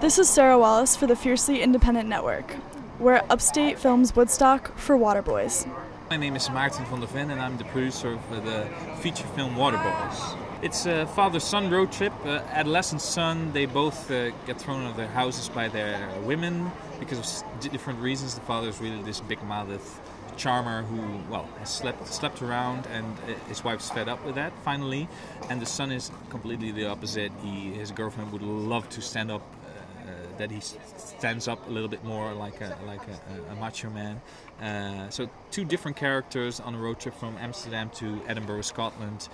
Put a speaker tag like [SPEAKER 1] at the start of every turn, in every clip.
[SPEAKER 1] This is Sarah Wallace for the Fiercely Independent Network. We're Upstate Films Woodstock for Waterboys.
[SPEAKER 2] My name is Maarten van der Ven and I'm the producer for the feature film Waterboys. It's a father-son road trip. Uh, adolescent son, they both uh, get thrown out of their houses by their women because of different reasons. The father is really this big-mouthed charmer who, well, has slept slept around, and uh, his wife's fed up with that finally. And the son is completely the opposite. He, his girlfriend would love to stand up that he stands up a little bit more like a like a, a macho man. Uh, so two different characters on a road trip from Amsterdam to Edinburgh, Scotland,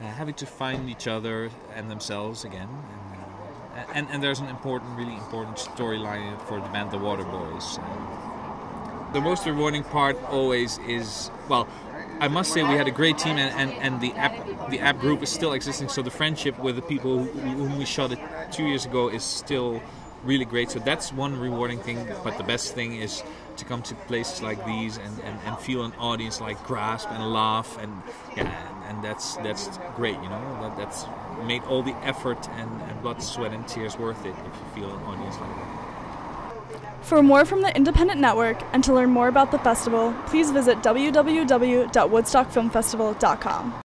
[SPEAKER 2] uh, having to find each other and themselves again. And, uh, and, and, there's an important, really important storyline for the band The Waterboys. Uh, the most rewarding part always is well. I must say we had a great team, and, and, and the app the app group is still existing. So the friendship with the people who, whom we shot it two years ago is still really great. So that's one rewarding thing. But the best thing is to come to places like these and, and, and feel an audience like grasp and laugh and yeah, and, and that's that's great. You know, that, that's made all the effort and, and blood, sweat, and tears worth it if you feel an audience like that.
[SPEAKER 1] For more from the Independent Network and to learn more about the festival, please visit www.woodstockfilmfestival.com.